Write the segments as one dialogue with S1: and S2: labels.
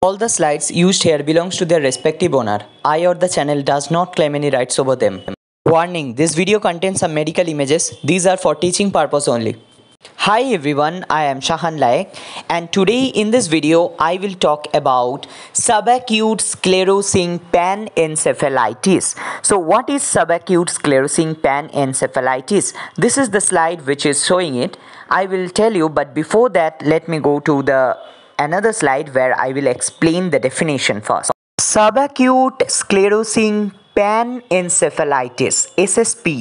S1: All the slides used here belongs to their respective owner. I or the channel does not claim any rights over them. Warning, this video contains some medical images. These are for teaching purpose only. Hi everyone, I am Shahan Layek and today in this video I will talk about subacute sclerosing panencephalitis. So what is subacute sclerosing panencephalitis? This is the slide which is showing it. I will tell you but before that let me go to the another slide where I will explain the definition first. Subacute sclerosing panencephalitis sspe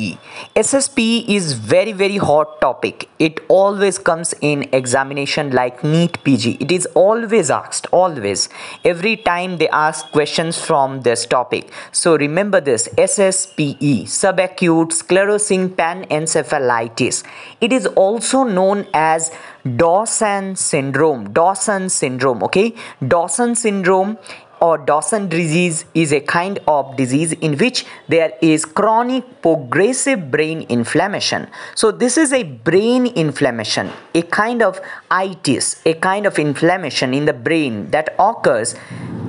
S1: sspe is very very hot topic. It always comes in examination like NEET pg it is always asked always. Every time they ask questions from this topic. So remember this sspe subacute sclerosing panencephalitis. It is also known as Dawson syndrome. Dawson syndrome okay? Dawson syndrome or Dawson disease is a kind of disease in which there is chronic progressive brain inflammation. So this is a brain inflammation, a kind of itis, a kind of inflammation in the brain that occurs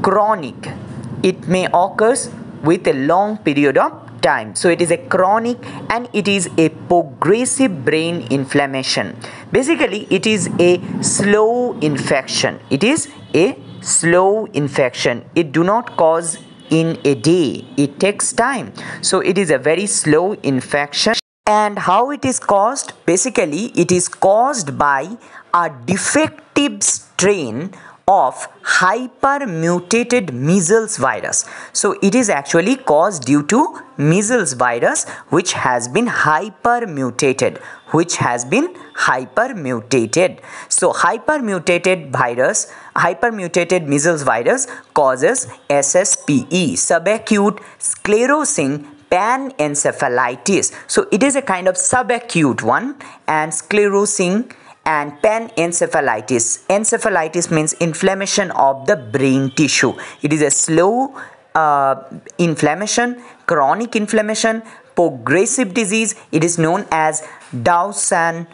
S1: chronic. It may occur with a long period of time so it is a chronic and it is a progressive brain inflammation basically it is a slow infection it is a slow infection. It do not cause in a day. It takes time. So it is a very slow infection. And how it is caused? Basically it is caused by a defective strain of hypermutated measles virus. So it is actually caused due to measles virus which has been hypermutated which has been hypermutated. So hypermutated virus hypermutated measles virus causes sspe subacute sclerosing panencephalitis. So it is a kind of subacute one and sclerosing and panencephalitis. Encephalitis means inflammation of the brain tissue. It is a slow uh, inflammation, chronic inflammation, progressive disease. It is known as Dawson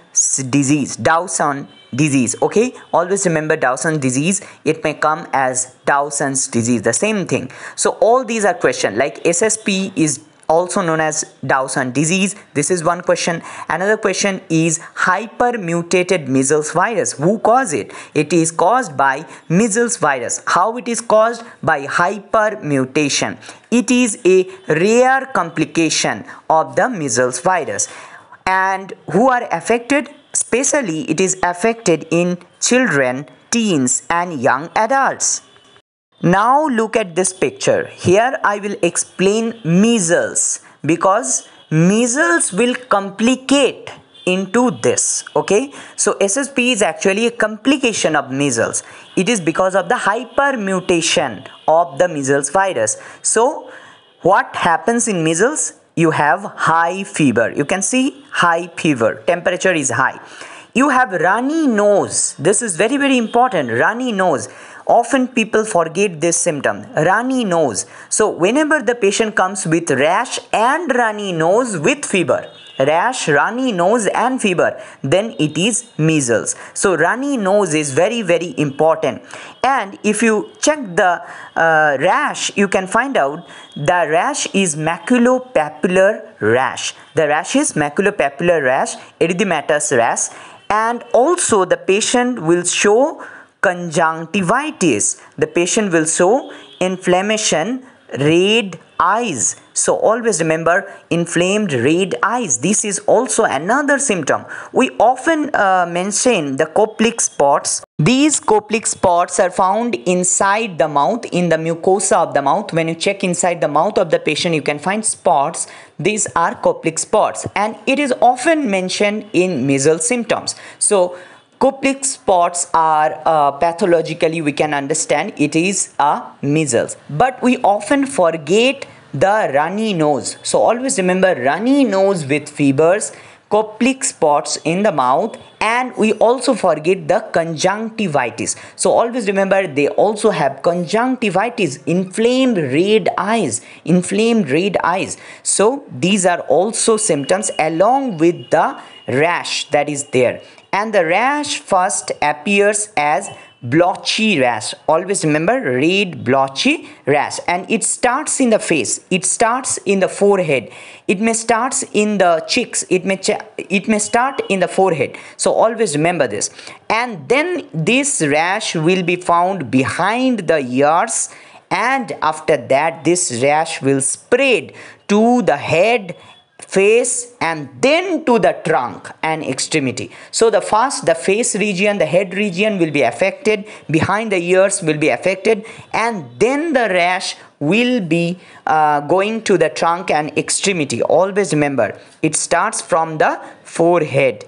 S1: disease. Dawson disease okay always remember Dawson disease it may come as Dawson's disease the same thing so all these are question like SSP is also known as Dawson disease. This is one question. Another question is hypermutated measles virus. Who caused it? It is caused by measles virus. How it is caused? By hypermutation. It is a rare complication of the measles virus. And who are affected? Especially it is affected in children, teens and young adults. Now look at this picture. Here I will explain measles because measles will complicate into this okay? So ssp is actually a complication of measles. It is because of the hypermutation of the measles virus. So what happens in measles? You have high fever. You can see high fever. Temperature is high. You have runny nose. This is very very important. Runny nose often people forget this symptom. Runny nose so whenever the patient comes with rash and runny nose with fever. Rash runny nose and fever. Then it is measles. So runny nose is very very important. And if you check the uh, rash you can find out the rash is maculopapular rash. The rash is maculopapular rash erythematous rash. And also the patient will show conjunctivitis. The patient will show inflammation red eyes. So always remember inflamed red eyes. This is also another symptom. We often uh, mention the Koplik spots. These Koplik spots are found inside the mouth in the mucosa of the mouth. When you check inside the mouth of the patient you can find spots. These are Koplik spots. And it is often mentioned in measles symptoms. So Koplik spots are uh, pathologically we can understand it is a measles. But we often forget the runny nose. So always remember runny nose with fevers Koplik spots in the mouth and we also forget the conjunctivitis. So always remember they also have conjunctivitis inflamed red eyes inflamed red eyes. So these are also symptoms along with the rash that is there and the rash first appears as blotchy rash. Always remember red blotchy rash. And it starts in the face. It starts in the forehead. It may starts in the cheeks. It may it may start in the forehead. So always remember this. And then this rash will be found behind the ears. And after that this rash will spread to the head face and then to the trunk and extremity. So the first the face region the head region will be affected behind the ears will be affected and then the rash will be uh, going to the trunk and extremity. Always remember it starts from the forehead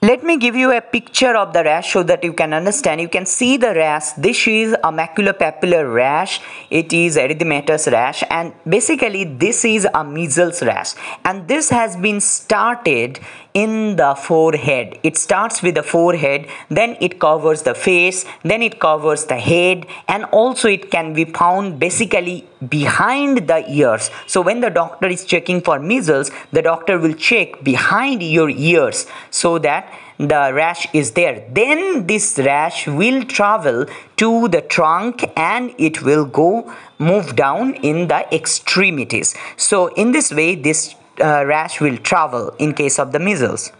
S1: let me give you a picture of the rash so that you can understand. You can see the rash. This is a maculopapular rash. It is erythematous rash and basically this is a measles rash and this has been started in the forehead. It starts with the forehead, then it covers the face, then it covers the head and also it can be found basically behind the ears. So when the doctor is checking for measles, the doctor will check behind your ears so that the rash is there then this rash will travel to the trunk and it will go move down in the extremities so in this way this uh, rash will travel in case of the measles.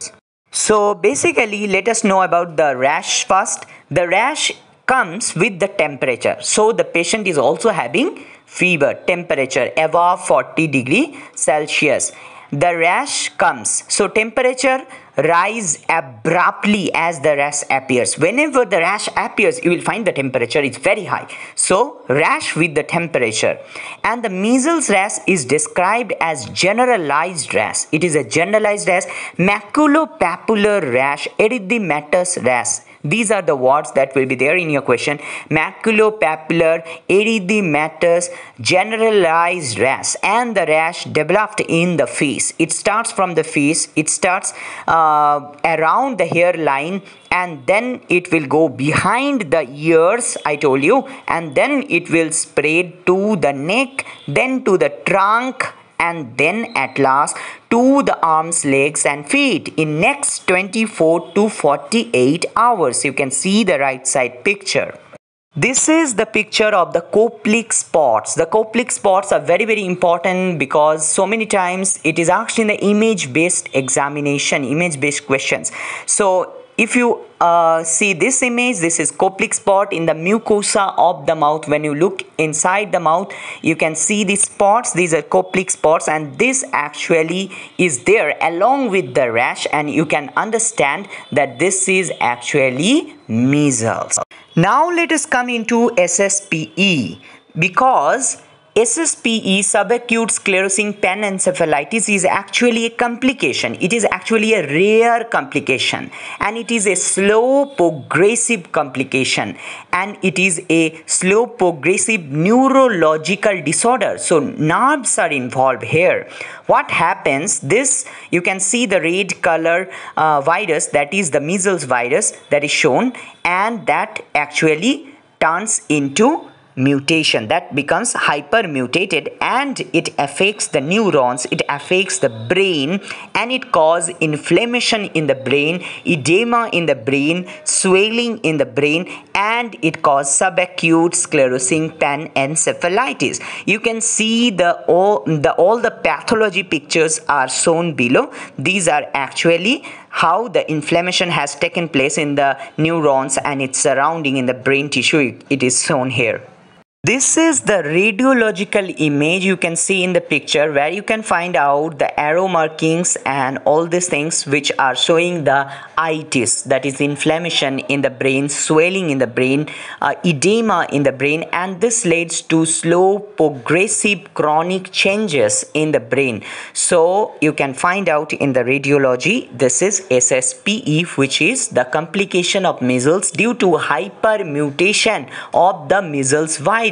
S1: So basically let us know about the rash first. The rash comes with the temperature. So the patient is also having fever temperature above 40 degree celsius. The rash comes. So temperature rise abruptly as the rash appears. Whenever the rash appears you will find the temperature is very high. So rash with the temperature. And the measles rash is described as generalized rash. It is a generalized rash. Maculopapular rash erythematous rash these are the words that will be there in your question. Maculopapular erythematous generalized rash and the rash developed in the face. It starts from the face. It starts uh, around the hairline and then it will go behind the ears I told you and then it will spread to the neck then to the trunk and then at last to the arms legs and feet in next 24 to 48 hours you can see the right side picture this is the picture of the Koplik spots. The Koplik spots are very very important because so many times it is asked in the image based examination, image based questions. So if you uh, see this image this is Koplik spot in the mucosa of the mouth. When you look inside the mouth you can see the spots. These are Koplik spots and this actually is there along with the rash and you can understand that this is actually measles. Now let us come into SSPE because SSPE, subacute sclerosing panencephalitis, is actually a complication. It is actually a rare complication and it is a slow progressive complication and it is a slow progressive neurological disorder. So nerves are involved here. What happens? This you can see the red color uh, virus that is the measles virus that is shown and that actually turns into mutation that becomes hypermutated and it affects the neurons it affects the brain and it causes inflammation in the brain edema in the brain swelling in the brain and it causes subacute sclerosing panencephalitis you can see the all the all the pathology pictures are shown below. These are actually how the inflammation has taken place in the neurons and its surrounding in the brain tissue. It is shown here this is the radiological image you can see in the picture where you can find out the arrow markings and all these things which are showing the itis that is inflammation in the brain swelling in the brain uh, edema in the brain and this leads to slow progressive chronic changes in the brain. So you can find out in the radiology this is SSPE which is the complication of measles due to hypermutation of the measles virus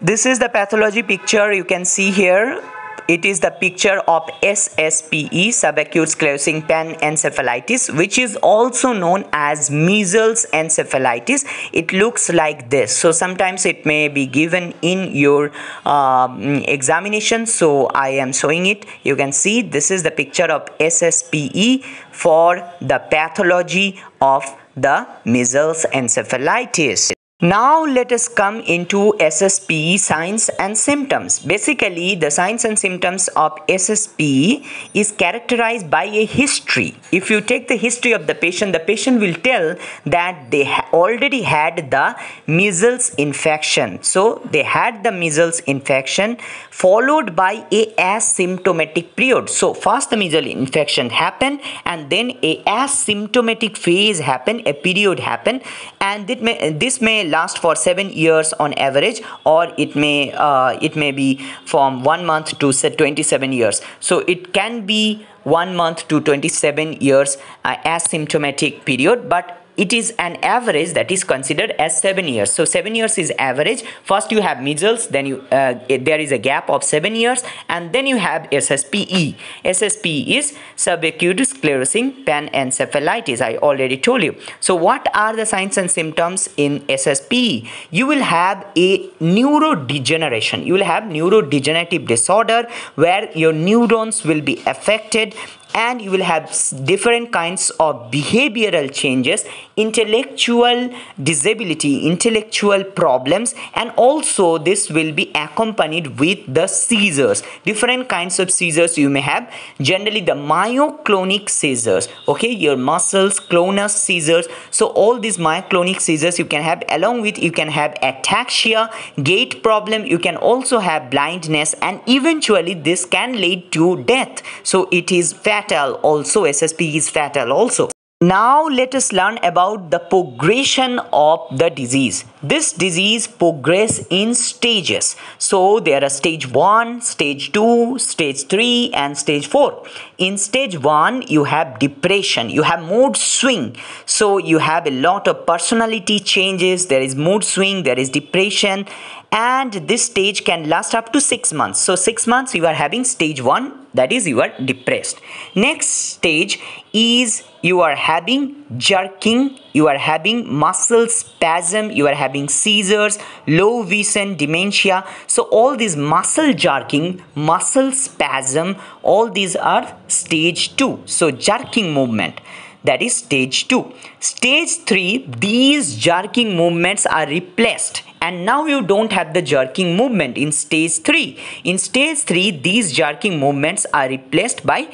S1: This is the pathology picture you can see here. It is the picture of SSPE, subacute sclerosing panencephalitis, which is also known as measles encephalitis. It looks like this. So sometimes it may be given in your um, examination. So I am showing it. You can see this is the picture of SSPE for the pathology of the measles encephalitis. Now let us come into SSP signs and symptoms. Basically, the signs and symptoms of SSP is characterized by a history. If you take the history of the patient, the patient will tell that they already had the measles infection. So they had the measles infection followed by a asymptomatic period. So first the measles infection happened and then a asymptomatic phase happened, a period happened and it may, this may last for seven years on average or it may uh, it may be from one month to say 27 years. So it can be one month to 27 years uh, asymptomatic period but it is an average that is considered as 7 years. So 7 years is average. First you have measles then you uh, there is a gap of 7 years and then you have SSPE SSP is subacute sclerosing panencephalitis I already told you. So what are the signs and symptoms in SSP you will have a neurodegeneration. You will have neurodegenerative disorder where your neurons will be affected and you will have different kinds of behavioral changes intellectual disability intellectual problems and also this will be accompanied with the seizures. Different kinds of seizures you may have. Generally the myoclonic seizures okay? Your muscles clonus seizures. So all these myoclonic seizures you can have along with you can have ataxia gait problem. You can also have blindness and eventually this can lead to death. So it is fatal also ssp is fatal also now let us learn about the progression of the disease. This disease progress in stages. So there are stage 1, stage 2, stage 3 and stage 4. In stage 1 you have depression, you have mood swing. So you have a lot of personality changes, there is mood swing, there is depression and this stage can last up to 6 months. So 6 months you are having stage 1 that is you are depressed. Next stage is you are having jerking you are having muscle spasm you are having seizures low vision dementia. So all these muscle jerking muscle spasm all these are stage 2 so jerking movement that is stage 2 stage 3 these jerking movements are replaced. And now you don't have the jerking movement in stage 3 in stage 3 these jerking movements are replaced by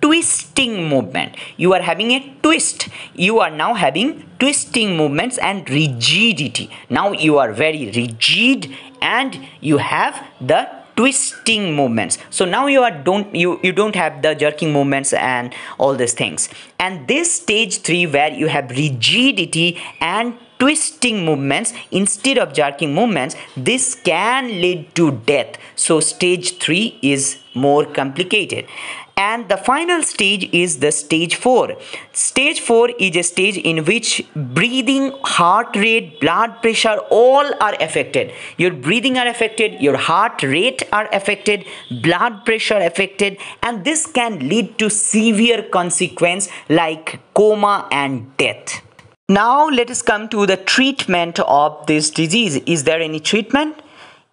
S1: twisting movement. You are having a twist. You are now having twisting movements and rigidity. Now you are very rigid and you have the twisting movements. So now you are don't you you don't have the jerking movements and all these things. And this stage 3 where you have rigidity and twisting movements instead of jerking movements this can lead to death. So stage 3 is more complicated and the final stage is the stage 4 stage 4 is a stage in which breathing heart rate blood pressure all are affected. Your breathing are affected your heart rate are affected blood pressure affected and this can lead to severe consequence like coma and death. Now let us come to the treatment of this disease. Is there any treatment?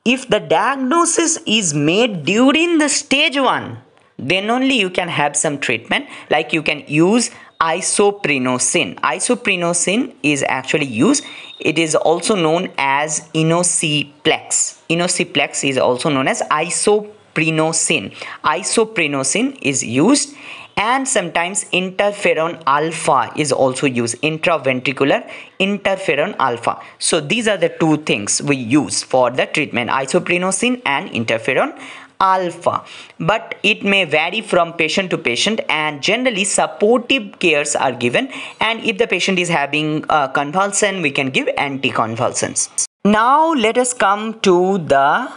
S1: If the diagnosis is made during the stage 1 then only you can have some treatment. Like you can use isoprinosine isoprinosine is actually used. It is also known as inosiplex inosiplex is also known as isoprinosine isoprinosine is used. And sometimes interferon alpha is also used. Intraventricular interferon alpha. So these are the two things we use for the treatment. Isoprinosine and interferon alpha but it may vary from patient to patient and generally supportive cares are given. And if the patient is having a convulsion we can give anticonvulsants. Now let us come to the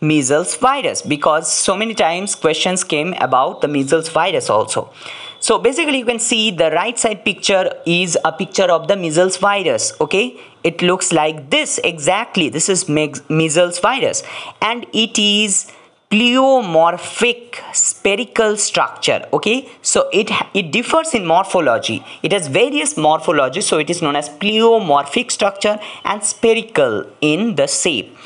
S1: measles virus because so many times questions came about the measles virus also. So basically you can see the right side picture is a picture of the measles virus okay? It looks like this exactly. This is measles virus. And it is pleomorphic spherical structure okay? So it it differs in morphology. It has various morphology so it is known as pleomorphic structure and spherical in the shape.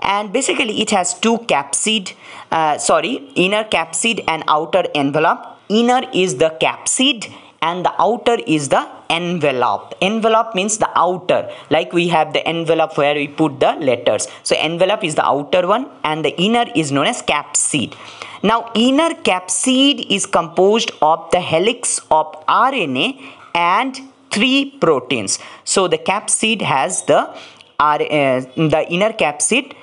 S1: And basically it has two capsid uh, sorry inner capsid and outer envelope. Inner is the capsid and the outer is the envelope. Envelope means the outer. Like we have the envelope where we put the letters. So envelope is the outer one and the inner is known as capsid now inner capsid is composed of the helix of rna and three proteins. So the capsid has the R, uh, the inner capsid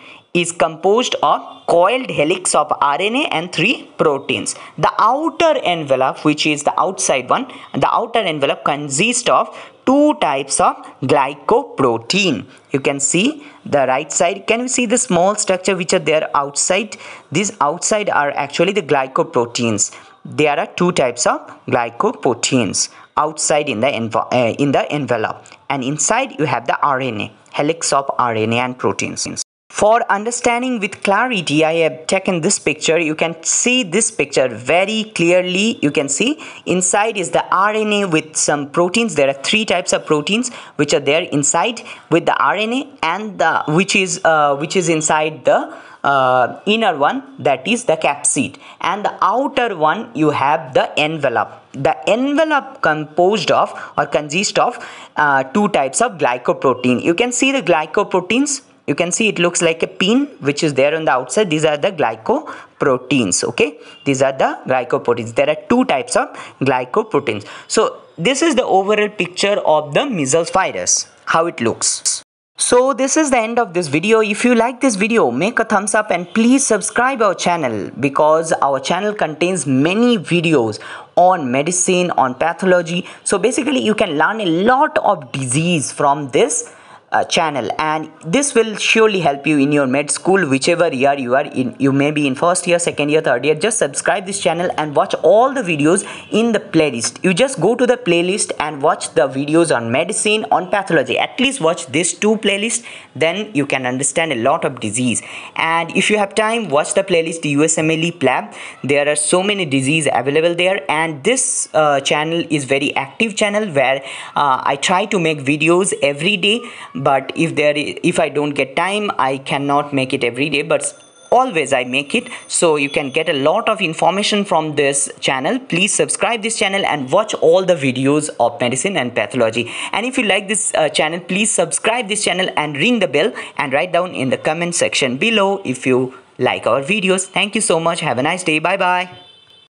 S1: is composed of coiled helix of RNA and three proteins. The outer envelope, which is the outside one, the outer envelope consists of two types of glycoprotein. You can see the right side. Can you see the small structure which are there outside? These outside are actually the glycoproteins. There are two types of glycoproteins outside in the uh, in the envelope and inside you have the RNA helix of RNA and proteins. For understanding with clarity, I have taken this picture. You can see this picture very clearly. You can see inside is the RNA with some proteins. There are three types of proteins which are there inside with the RNA and the which is uh, which is inside the uh, inner one that is the capsid and the outer one you have the envelope the envelope composed of or consists of uh, two types of glycoprotein you can see the glycoproteins you can see it looks like a pin which is there on the outside. These are the glycoproteins okay? These are the glycoproteins. There are two types of glycoproteins. So this is the overall picture of the measles virus how it looks. So this is the end of this video. If you like this video make a thumbs up and please subscribe our channel because our channel contains many videos on medicine on pathology. So basically you can learn a lot of disease from this uh, channel. And this will surely help you in your med school whichever year you are in you may be in first year second year third year. Just subscribe this channel and watch all the videos in the playlist. You just go to the playlist and watch the videos on medicine on pathology. At least watch these two playlists then you can understand a lot of disease. And if you have time watch the playlist usmle lab. There are so many disease available there. And this uh, channel is very active channel where uh, i try to make videos every day but if there is, if I don't get time I cannot make it every day but always I make it. So you can get a lot of information from this channel. Please subscribe this channel and watch all the videos of medicine and pathology. And if you like this uh, channel please subscribe this channel and ring the bell and write down in the comment section below if you like our videos. Thank you so much. Have a nice day. Bye bye